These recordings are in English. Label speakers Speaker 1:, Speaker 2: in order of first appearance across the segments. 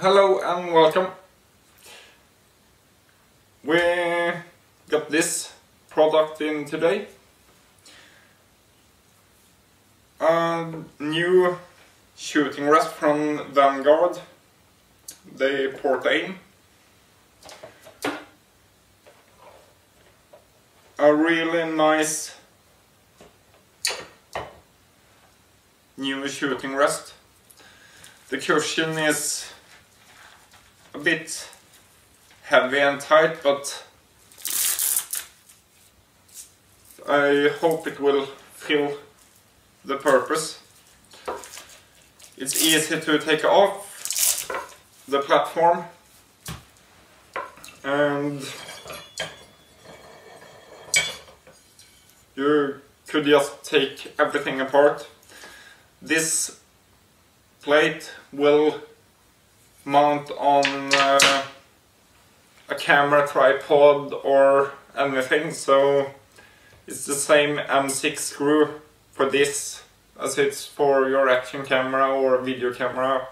Speaker 1: Hello and welcome. We got this product in today. A new shooting rest from Vanguard. The Porta Aim. A really nice new shooting rest. The cushion is a bit heavy and tight, but I hope it will fill the purpose. It's easy to take off the platform and you could just take everything apart. This plate will mount on uh, a camera tripod or anything. So it's the same M6 screw for this as it's for your action camera or video camera.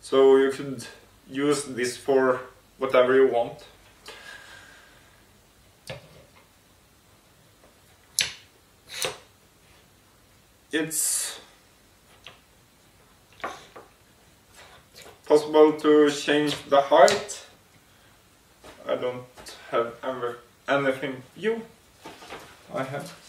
Speaker 1: So you could use this for whatever you want. It's possible to change the height. I don't have ever anything you I have.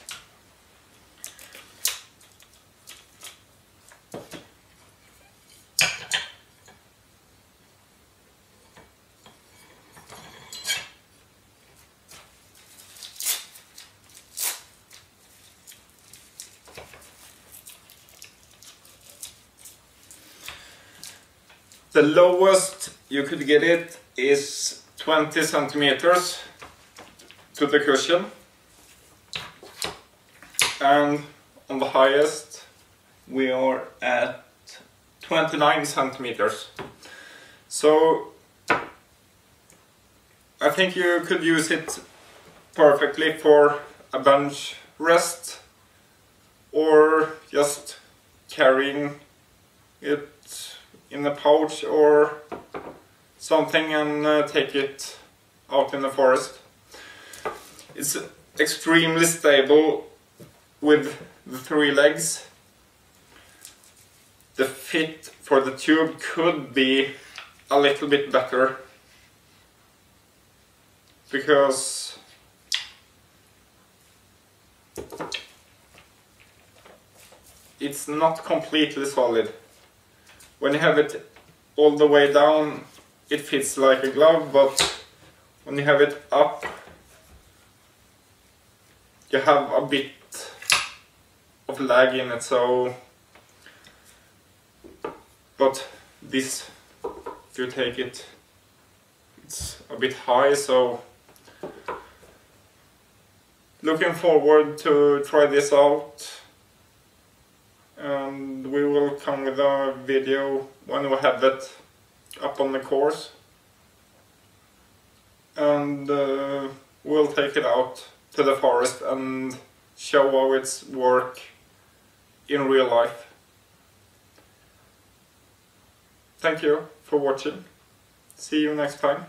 Speaker 1: The lowest you could get it is 20 centimeters to the cushion. And on the highest we are at 29 centimeters. So I think you could use it perfectly for a bench rest or just carrying it in a pouch or something and uh, take it out in the forest. It's extremely stable with the three legs. The fit for the tube could be a little bit better because it's not completely solid when you have it all the way down it fits like a glove but when you have it up you have a bit of lag in it so but this if you take it it's a bit high so looking forward to try this out come with a video when we have that up on the course and uh, we'll take it out to the forest and show how it's work in real life. Thank you for watching. See you next time.